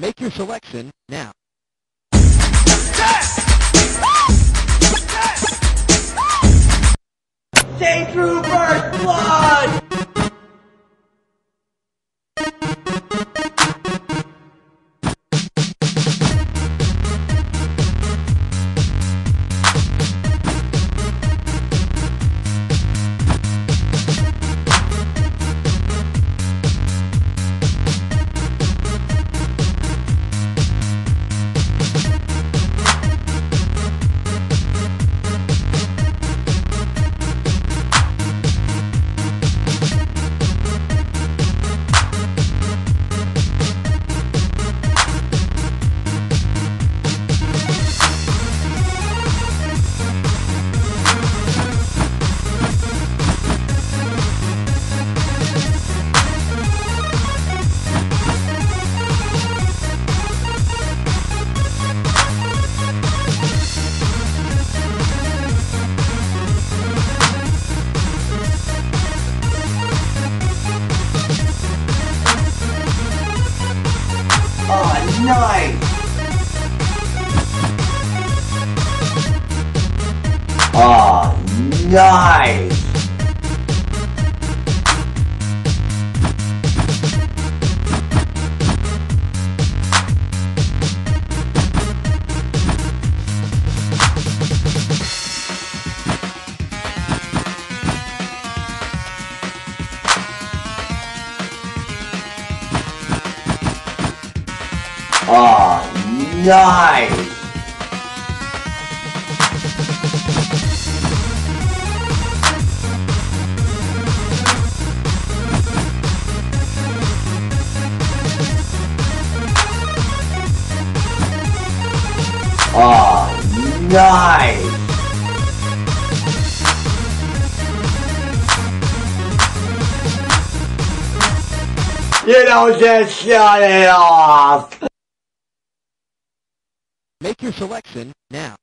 Make your selection now. Nice! Oh, nice! Oh, nice! You know, just shut it off! Make your selection now.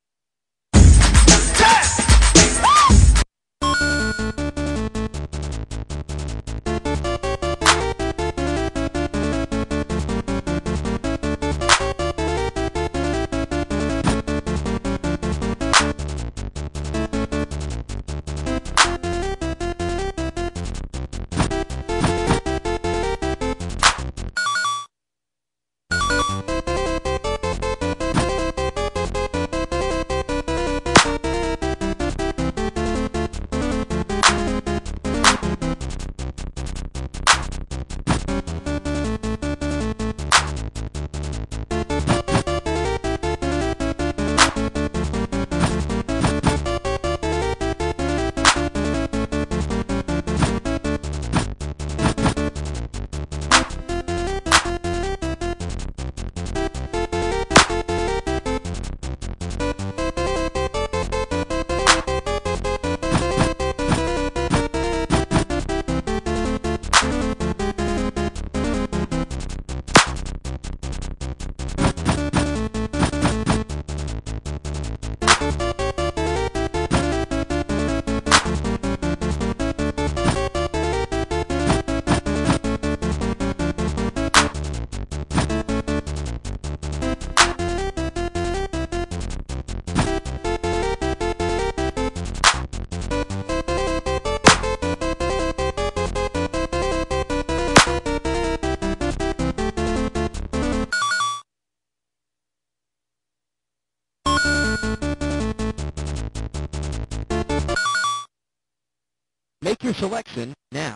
Make your selection now.